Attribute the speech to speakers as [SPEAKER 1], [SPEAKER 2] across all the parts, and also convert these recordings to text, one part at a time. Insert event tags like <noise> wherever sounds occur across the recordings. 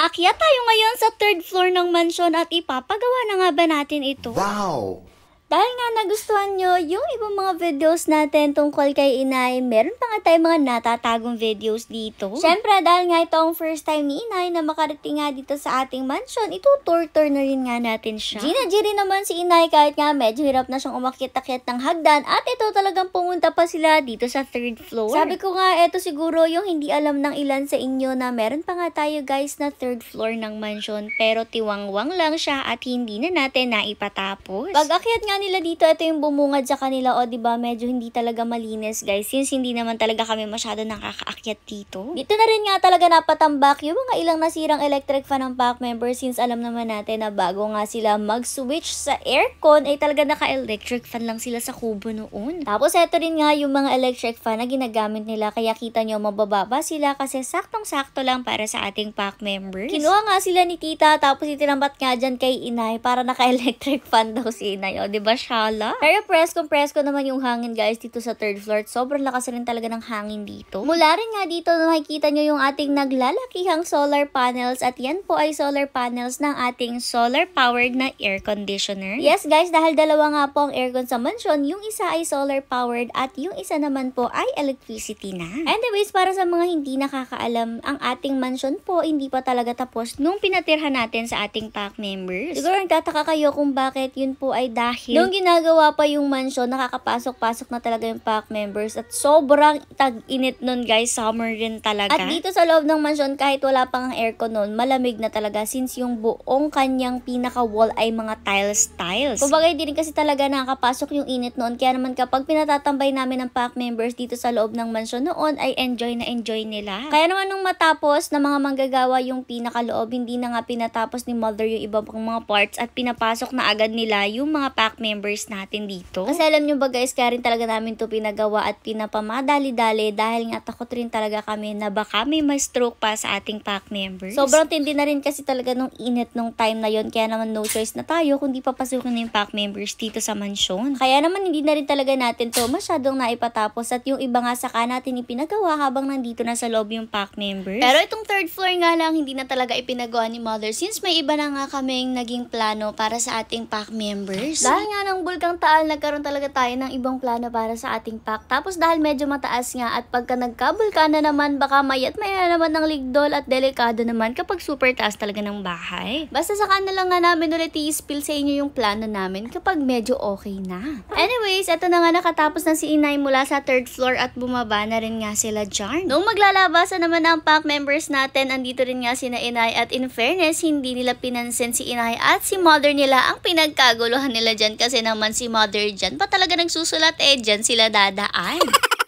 [SPEAKER 1] Akyat tayo ngayon sa third floor ng mansyon at ipapagawa na nga ba natin ito?
[SPEAKER 2] Wow!
[SPEAKER 1] Dahil nga nagustuhan nyo yung ibang mga videos natin tungkol kay Inay, meron pa nga tayong mga natatagong videos dito. Siyempre, dahil nga ito ang first time ni Inay na makarating nga dito sa ating mansion, itutur-tur na rin nga natin siya. Gina Giri naman si Inay kahit nga medyo hirap na siyang umakyat-akyat ng hagdan at ito talagang pumunta pa sila dito sa third floor. Sabi ko nga, ito siguro yung hindi alam ng ilan sa inyo na meron pa nga tayo guys na third floor ng mansion pero tiwangwang lang siya at hindi na natin naipatapos. Pag-akyat nga nila dito, ito yung bumungad sa kanila. O, ba medyo hindi talaga malinis, guys. Since hindi naman talaga kami masyado nakakaakyat dito. Dito na rin nga talaga napatambak yung mga ilang nasirang electric fan ng pack members since alam naman natin na bago nga sila mag-switch sa aircon, ay talaga naka-electric fan lang sila sa kubo noon. Tapos, ito rin nga yung mga electric fan na ginagamit nila. Kaya kita nyo, mabababa sila kasi saktong-sakto lang para sa ating pack members. Kinuha nga sila ni tita, tapos itinambat nga dyan kay inay para naka-electric fan daw si inay. O, ba siya? Sala. Pero presko presko naman yung hangin guys dito sa third floor. Sobrang lakas rin talaga ng hangin dito. Mula rin nga dito nakikita nyo yung ating naglalakihang solar panels at yan po ay solar panels ng ating solar powered na air conditioner. Yes guys, dahil dalawa nga po ang aircon sa mansion, yung isa ay solar powered at yung isa naman po ay electricity na. Anyways, para sa mga hindi nakakaalam, ang ating mansion po hindi pa talaga tapos nung pinatirhan natin sa ating pack members. Siguro nagtataka kayo kung bakit yun po ay dahil ginagawa ginagawa pa yung mansion, nakakapasok-pasok na talaga yung pack members at sobrang tag-init nun guys, summer rin talaga. At dito sa loob ng mansion, kahit wala pang aircon nun, malamig na talaga since yung buong kanyang pinaka-wall ay mga tiles-tiles. Kumbaga, hindi rin kasi talaga nakakapasok yung init noon. Kaya naman kapag pinatatambay namin ng pack members dito sa loob ng mansion noon, ay enjoy na enjoy nila. Kaya naman nung matapos na mga manggagawa yung pinaka-loob, hindi na nga pinatapos ni mother yung ibang pang mga parts at pinapasok na agad nila yung mga pack members natin dito. Kasi alam nyo ba guys, kaya rin talaga namin to pinagawa at pinapamadali-dali dahil nga takot rin talaga kami na baka may ma-stroke pa sa ating pack members. Sobrang tindi na rin kasi talaga nung init nung time na yon kaya naman no choice na tayo kundi papasukin na yung pack members dito sa mansyon. Kaya naman hindi na rin talaga natin to masyadong naipatapos at yung iba nga saka natin ipinagawa habang nandito na sa loob yung pack members. Pero itong third floor nga lang hindi na talaga ipinagawa ni mother since may iba na nga kaming naging plano para sa ating pack members. Dahil nga ng Bulkang Taal, nagkaroon talaga tayo ng ibang plano para sa ating pack. Tapos dahil medyo mataas nga at pagka nagkabulkana naman, baka mayat maya naman ng ligdol at delikado naman kapag super taas talaga ng bahay. Basta saka na lang nga namin ulit i-spill sa inyo yung plano namin kapag medyo okay na. Anyways, eto na nga nakatapos na si Inay mula sa third floor at bumaba na rin nga sila dyan. Nung maglalabasan naman ang pack members natin, andito rin nga si na Inay at in fairness, hindi nila pinansin si Inay at si mother nila ang pinagkaguluhan nila dyan kasi naman si mother dyan. Pa talaga nagsusulat eh, dyan sila dadaan. <laughs>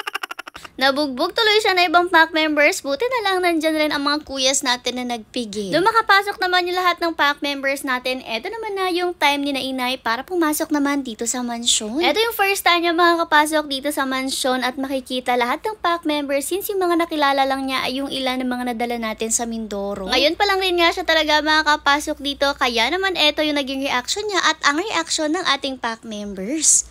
[SPEAKER 1] Nabugbog tuloy siya na ibang pack members. Buti na lang nandyan rin ang mga kuyas natin na nagpigil. Nung makapasok naman yung lahat ng pack members natin, eto naman na yung time ni na inay para pumasok naman dito sa mansyon. Eto yung first time niya makakapasok dito sa mansyon at makikita lahat ng pack members since yung mga nakilala lang niya ay yung ilan ng mga nadala natin sa Mindoro. Ngayon pa lang rin nga siya talaga makakapasok dito kaya naman eto yung naging reaction niya at ang reaction ng ating pack members.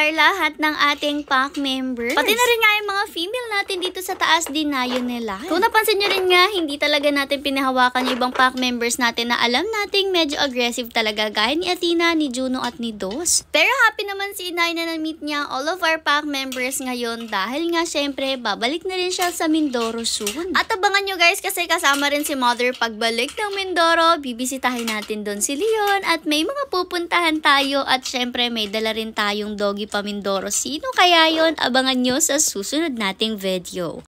[SPEAKER 1] Pilar lahat ng ating pack members. Pati na rin nga yung mga female natin dito sa taas dinayo nila. Kung napansin nyo rin nga, hindi talaga natin pinahawakan yung ibang pack members natin na alam nating medyo aggressive talaga gaya ni Athena, ni Juno at ni Dos. Pero happy naman si Inay na na-meet niya all of our pack members ngayon dahil nga syempre babalik na rin siya sa Mindoro soon. At abangan nyo guys kasi kasama rin si Mother pagbalik ng Mindoro, bibisitahin natin doon si Leon at may mga pupuntahan tayo at syempre may dala rin tayong doggy pa Mindoro. Sino kaya yon? Abangan nyo sa susunod nating video.